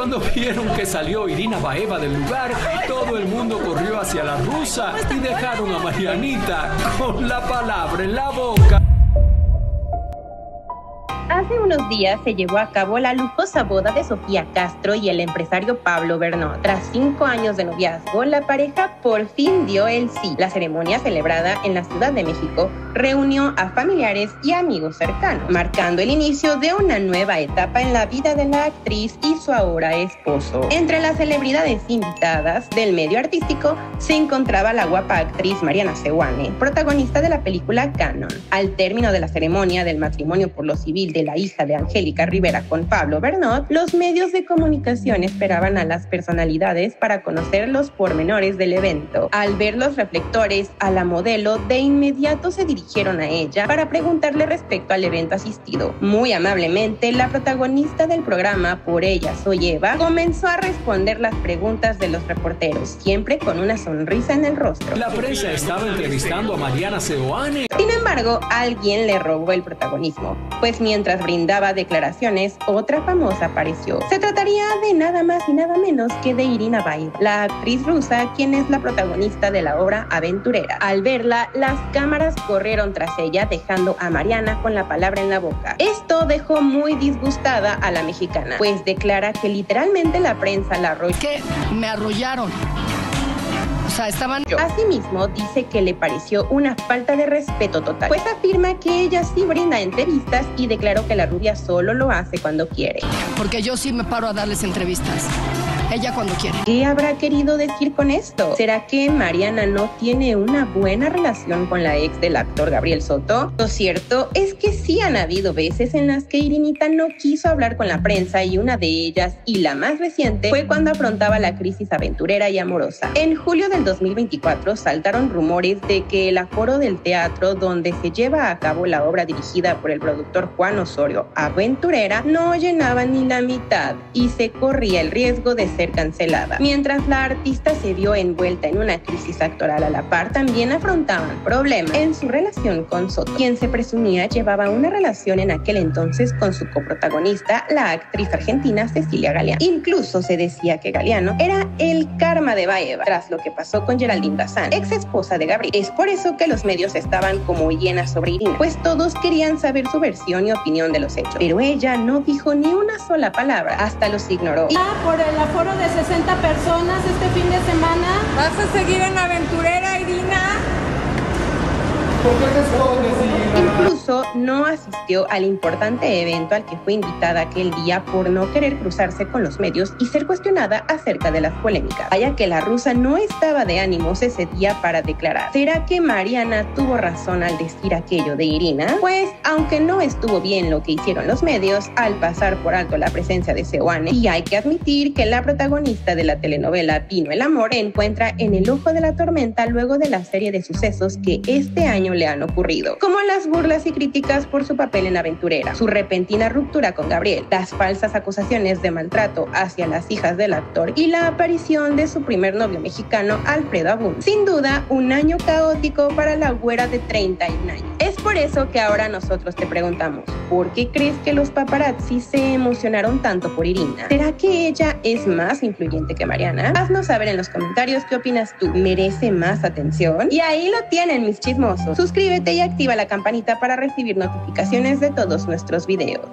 Cuando vieron que salió Irina Baeva del lugar, todo el mundo corrió hacia la rusa y dejaron a Marianita con la palabra en la boca. Hace unos días se llevó a cabo la lujosa boda de Sofía Castro y el empresario Pablo Bernot. Tras cinco años de noviazgo, la pareja por fin dio el sí. La ceremonia celebrada en la Ciudad de México reunió a familiares y amigos cercanos, marcando el inicio de una nueva etapa en la vida de la actriz y su ahora esposo. Entre las celebridades invitadas del medio artístico se encontraba la guapa actriz Mariana Sewane, protagonista de la película Canon. Al término de la ceremonia del matrimonio por lo civil de la hija de Angélica Rivera con Pablo Bernot, los medios de comunicación esperaban a las personalidades para conocer los pormenores del evento. Al ver los reflectores a la modelo, de inmediato se dirigieron a ella para preguntarle respecto al evento asistido. Muy amablemente, la protagonista del programa Por ella soy Eva comenzó a responder las preguntas de los reporteros, siempre con una sonrisa en el rostro. La prensa estaba entrevistando a Mariana Seoane. Sin embargo, alguien le robó el protagonismo, pues mientras brindaba declaraciones, otra famosa apareció. Se trataría de nada más y nada menos que de Irina Baev, la actriz rusa quien es la protagonista de la obra Aventurera. Al verla, las cámaras corrieron tras ella dejando a Mariana con la palabra en la boca. Esto dejó muy disgustada a la mexicana, pues declara que literalmente la prensa la arrolló. Que me arrollaron estaban... Asimismo, dice que le pareció una falta de respeto total, pues afirma que ella sí brinda entrevistas y declaró que la rubia solo lo hace cuando quiere. Porque yo sí me paro a darles entrevistas. Ella cuando quiere. ¿Qué habrá querido decir con esto? ¿Será que Mariana no tiene una buena relación con la ex del actor Gabriel Soto? Lo cierto es que sí han habido veces en las que Irinita no quiso hablar con la prensa y una de ellas, y la más reciente, fue cuando afrontaba la crisis aventurera y amorosa. En julio del 2024 saltaron rumores de que el aforo del teatro donde se lleva a cabo la obra dirigida por el productor Juan Osorio, Aventurera, no llenaba ni la mitad y se corría el riesgo de ser cancelada. Mientras la artista se vio envuelta en una crisis actoral a la par, también afrontaban problemas en su relación con Soto, quien se presumía llevaba una relación en aquel entonces con su coprotagonista, la actriz argentina Cecilia Galeano. Incluso se decía que Galeano era el karma de Baeva, tras lo que pasó con Geraldine Bazán, ex esposa de Gabriel. Es por eso que los medios estaban como llenas sobre Irina, pues todos querían saber su versión y opinión de los hechos. Pero ella no dijo ni una sola palabra, hasta los ignoró. Ah, de 60 personas este fin de semana. ¿Vas a seguir en aventurera, Irina? ¿Por qué te escondes, No asistió al importante evento al que fue invitada aquel día por no querer cruzarse con los medios y ser cuestionada acerca de las polémicas. Vaya que la rusa no estaba de ánimos ese día para declarar. ¿Será que Mariana tuvo razón al decir aquello de Irina? Pues, aunque no estuvo bien lo que hicieron los medios al pasar por alto la presencia de Seoane, y hay que admitir que la protagonista de la telenovela Vino el Amor se encuentra en el ojo de la tormenta luego de la serie de sucesos que este año le han ocurrido, como las burlas y críticas por su papel en Aventurera, su repentina ruptura con Gabriel, las falsas acusaciones de maltrato hacia las hijas del actor y la aparición de su primer novio mexicano, Alfredo Abun. Sin duda, un año caótico para la güera de 31 años. Es por eso que ahora nosotros te preguntamos, ¿por qué crees que los paparazzi se emocionaron tanto por Irina? ¿Será que ella es más influyente que Mariana? Haznos saber en los comentarios qué opinas tú. ¿Merece más atención? Y ahí lo tienen mis chismosos. Suscríbete y activa la campanita para recibir notificaciones de todos nuestros videos.